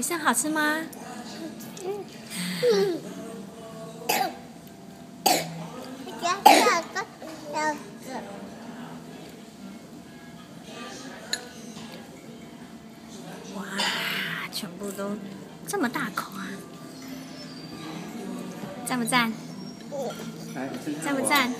鱼生好吃吗？嗯。个，哇，全部都这么大口啊！赞不赞？赞不赞？